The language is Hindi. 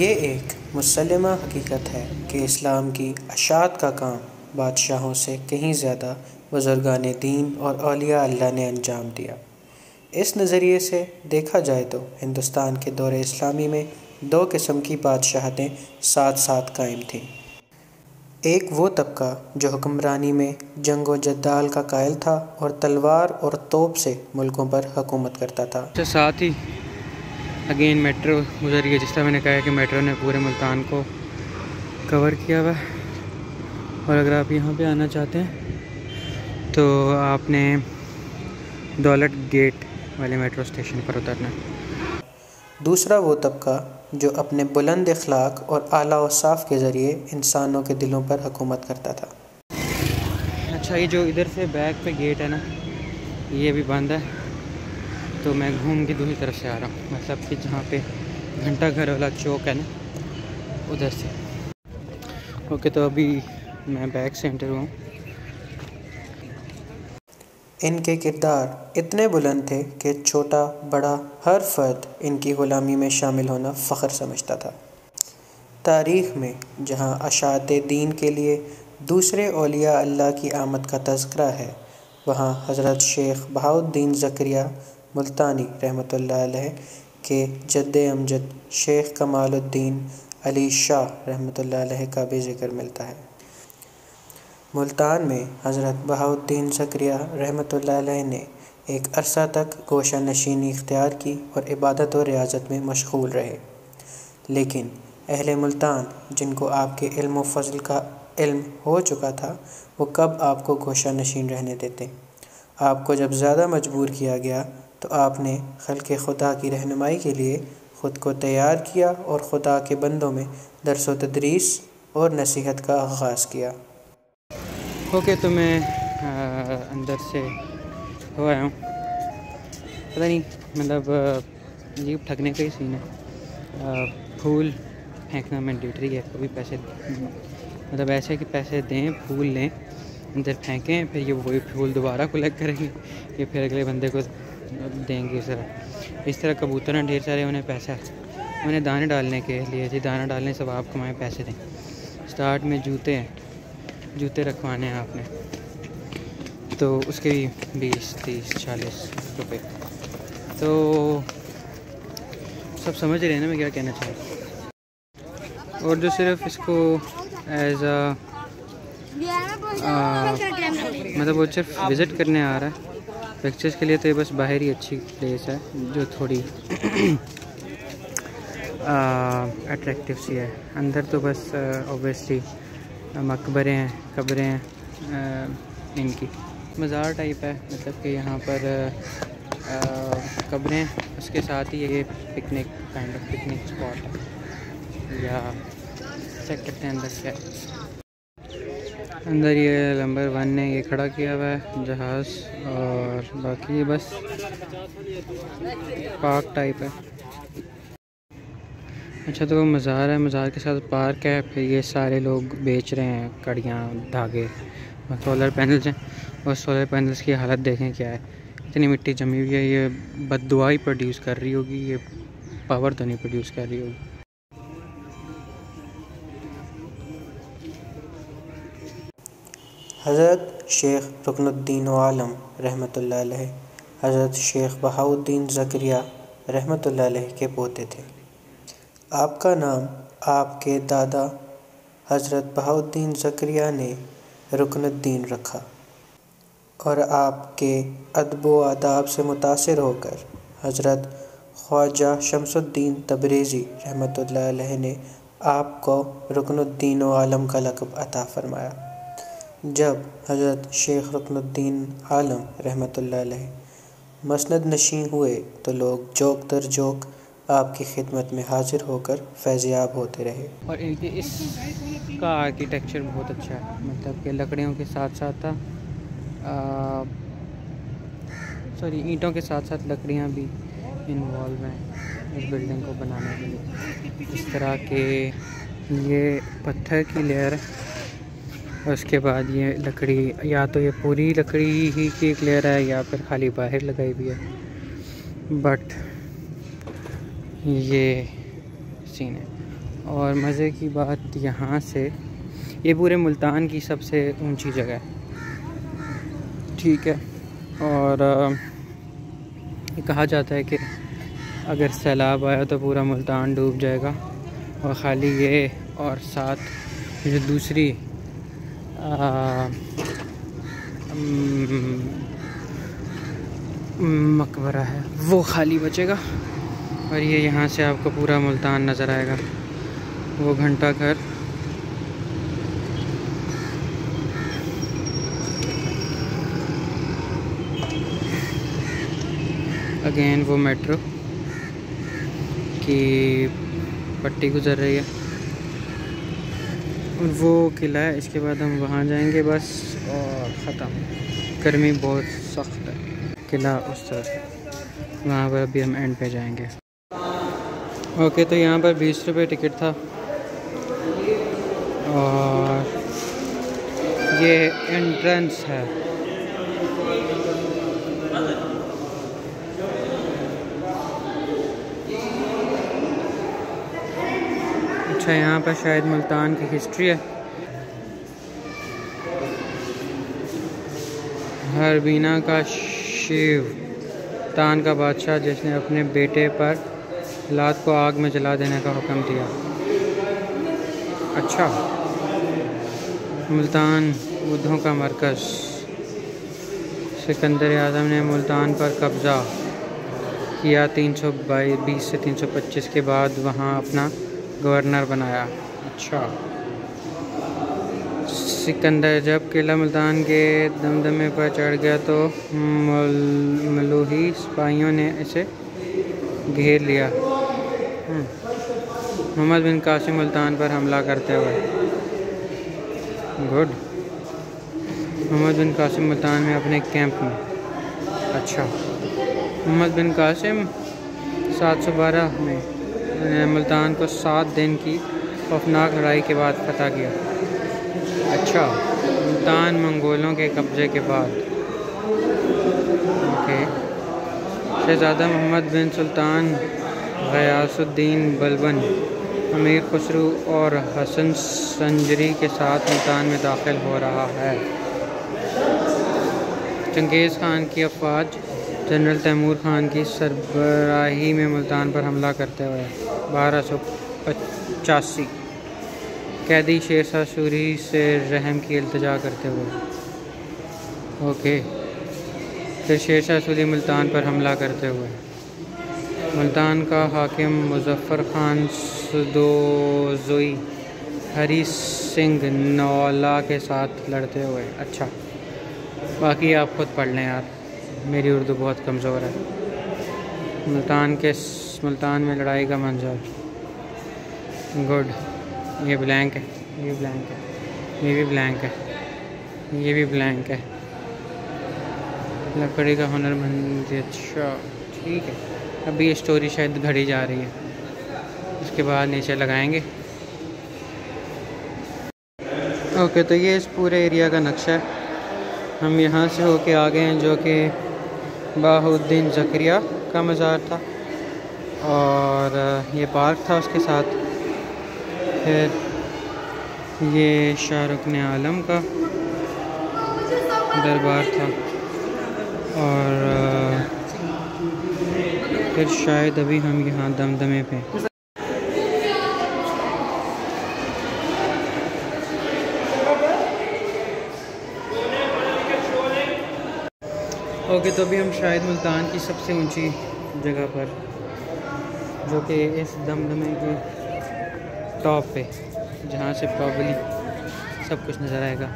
ये एक मुसलमा हकीकत है कि इस्लाम की अशात का काम बादशाहों से कहीं ज़्यादा बुज़ुर्गान दीन और अलिया अल्लाह ने अंजाम दिया। इस नज़रिए से देखा जाए तो हिंदुस्तान के दौर इस्लामी में दो किस्म की बादशाहतें साथ साथ कायम थीं। एक वो तबका जो हुक्मरानी में जंग व जद्दाल का कायल था और तलवार और तोप से मुल्कों पर हुकूमत करता था। साथ ही अगेन मेट्रो गुजर गई जिस तरह मैंने कहा कि मेट्रो ने पूरे मुल्तान को कवर किया हुआ और अगर आप यहाँ पे आना चाहते हैं तो आपने दौलत गेट वाले मेट्रो स्टेशन पर उतरना दूसरा वो तबका जो अपने बुलंद अखलाक और आला वसाफ़ के ज़रिए इंसानों के दिलों पर हुकूमत करता था। अच्छा ये जो इधर से बैक पे गेट है ना ये भी बंद है। तो मैं घूम के दूसरी तरफ़ से आ रहा हूँ। मतलब कि जहाँ पे घंटा घर वाला चौक है ना, उधर से। ओके तो अभी मैं बैक से एंटर हुआ इनके किरदार इतने बुलंद थे कि छोटा, बड़ा, हर फर्द इनकी ग़ुलामी में शामिल होना फ़ख्र समझता था। तारीख़ में जहाँ अशात दीन के लिए दूसरे अलिया अल्लाह की आमद का तस्करा है, वहाँ हज़रत शेख बहाउद्दीन ज़करिया मुल्तानी रहमत के जद्द अमजद शेख कमालुद्दीन अली शाह रहमत का भी ज़िक्र मिलता है। मुल्तान में हज़रत बहाउद्दीन ज़करिया रहमत ने एक अरसा तक गोशा नशीनी इख्तियार की और इबादत और रियाजत में मशगूल रहे। लेकिन अहल मुल्तान, जिनको आपके इल्म फ़ज़ल का इल्म हो चुका था, वो कब आपको गोशा नशीन रहने देते? आपको जब ज़्यादा मजबूर किया गया तो आपने खल के खुदा की रहनुमाई के लिए ख़ुद को तैयार किया और खुदा के बंदों में दरस व तदरीस और नसीहत का आगाज़ किया। ओके तो मैं आ, अंदर से हो आया हूँ। पता नहीं मतलब ये ठगने का ही सीन है। फूल फेंकना मैंडेटरी है कभी पैसे मतलब ऐसे कि पैसे दें फूल लें अंदर फेंकें फिर ये वही फूल दोबारा कलेक्ट करेंगे ये फिर अगले बंदे को देंगे इस तरह इस तरह कबूतर हैं, ढेर सारे, उन्हें पैसा उन्हें दाने डालने के लिए जी, दाना डालने सब आप कमाएँ, पैसे दें। स्टार्ट में जूते हैं। जूते रखवाने हैं आपने। तो उसके भी बीस, तीस, चालीस रुपये तो सब समझ रहे हैं ना मैं क्या कहना चाहूँ? और जो सिर्फ़ इसको एज आ मतलब वो सिर्फ़ विज़िट करने आ रहा है। पिक्चर्स के लिए तो ये बस बाहर ही अच्छी प्लेस है जो थोड़ी अट्रैक्टिव सी है। अंदर तो बस ओबियसली मकबरे हैं कब्रें हैं आ, इनकी। मज़ार टाइप है मतलब कि यहाँ पर कब्रें उसके साथ ही ये picnic kind of picnic spot है। या सेक्टर के अंदर से अंदर ये नंबर वन ने ये खड़ा किया हुआ है, जहाज़ और बाकी ये बस पार्क टाइप है। अच्छा तो वो मज़ार है, मज़ार के साथ पार्क है, फिर ये सारे लोग बेच रहे हैं कड़ियाँ, धागे सोलर पैनल्स हैं। और सोलर पैनल्स की हालत देखें क्या है। इतनी मिट्टी जमी हुई है, ये बदुआ ही प्रोड्यूस कर रही होगी, ये पावर तो नहीं प्रोड्यूस कर रही होगी। हज़रत शेख रुकनुद्दीन आलम रहमत हज़रत शेख बहाउद्दीन ज़करिया रहमत के पोते थे। आपका नाम, आपके दादा हज़रत बहाउद्दीन ज़करिया ने रुकनुद्दीन रखा और आपके अदब आदाब से मुतासर होकर हज़रत ख्वाजा शमसुद्दीन तबरेज़ी रहमत ने आपको रुकनुद्दीन आलम का लकब अता फ़रमाया। जब हज़रत शेख रुकनुद्दीन आलम रहमत मसनद नशी हुए तो लोग जोक दर जोक आपकी खिदमत में हाजिर होकर फैज़याब होते रहे। और इनके इसका आर्किटेक्चर बहुत अच्छा है मतलब कि लकड़ियों के साथ साथ था सॉरी, ईंटों के साथ साथ लकड़ियाँ भी इन्वॉल्व हैं इस बिल्डिंग को बनाने के लिए। इस तरह के ये पत्थर की लेयर उसके बाद ये लकड़ी, या तो ये पूरी लकड़ी ही की एक लेयर है, या फिर खाली बाहर लगाई हुई है। बट ये सीन है। और मज़े की बात यहाँ से, ये पूरे मुल्तान की सबसे ऊँची जगह है। ठीक है? और ये कहा जाता है कि अगर सैलाब आया तो पूरा मुल्तान डूब जाएगा। और ख़ाली ये और साथ जो दूसरी मकबरा है। वो खाली बचेगा और ये यहाँ से आपको पूरा मुल्तान नज़र आएगा। वो घंटा घर। अगेन वो मेट्रो की पट्टी गुज़र रही है। वो किला है, इसके बाद हम वहाँ जाएँगे बस और ख़त्म। गर्मी बहुत सख्त है। किला उस तरफ़ वहाँ पर अभी हम एंड पे जाएँगे। ओके तो यहाँ पर बीस रुपये टिकट था। और ये एंट्रेंस है। अच्छा यहाँ पर शायद मुल्तान की हिस्ट्री है। हरबीना का शिव, तान का बादशाह जिसने अपने बेटे पर लात को आग में जला देने का हुक्म दिया। अच्छा मुल्तान बुद्धों का मरकज़। सिकंदर आज़म ने मुल्तान पर कब्ज़ा किया। तीन सौ बीस से तीन सौ पच्चीस के बाद वहाँ अपना गवर्नर बनाया। अच्छा। सिकंदर जब किला मुल्तान के दमदमे पर चढ़ गया तो मलूही सिपाहियों ने इसे घेर लिया। हम्म। मोहम्मद बिन कासिम मुल्तान पर हमला करते हुए। गुड। मोहम्मद बिन कासिम मुल्तान में अपने कैंप में। अच्छा। मोहम्मद बिन कासिम 712 में मुल्तान को सात दिन की खौफनाक लड़ाई के बाद फतह किया। अच्छा मुल्तान मंगोलों के कब्ज़े के बाद। ओके। शहज़ादा मोहम्मद बिन सुल्तान गयासुद्दीन बलबन, अमीर खुसरू और हसन संजरी के साथ मुल्तान में दाखिल हो रहा है। चंगेज़ खान की अफवाज, जनरल तैमूर खान की सरबराही में मुल्तान पर हमला करते हुए। बारह सौ पचासी। कैदी शेरशाह सूरी से रहम की अल्तजा करते हुए। ओके। फिर शेरशाह सूरी मुल्तान पर हमला करते हुए। मुल्तान का हाकिम मुजफ़्फ़र खान सदोजोई हरी सिंह नौला के साथ लड़ते हुए। अच्छा बाकी आप खुद पढ़ लें यार। मेरी उर्दू बहुत कमज़ोर है। मुल्तान के मुल्तान में लड़ाई का मंजर। गुड। ये ब्लैंक है। ये ब्लैंक है। ये भी ब्लैंक है। ये भी ब्लैंक है। लकड़ी का हुनर मंदी अच्छा ठीक है। अभी ये स्टोरी शायद घड़ी जा रही है। उसके बाद नीचे लगाएँगे। ओके तो ये इस पूरे एरिया का नक्शा है। हम यहाँ से होके आ गए हैं जो कि बाहुद्दीन जक्रिया का मज़ार था। और ये पार्क था उसके साथ। फिर ये शाहरुख ने आलम का दरबार था। और फिर शायद अभी हम यहाँ दमदमे पे ओके तो अभी हम शायद मुल्तान की सबसे ऊँची जगह पर जो कि इस दमदमे की टॉप पे जहाँ से प्रॉबली सब कुछ नज़र आएगा।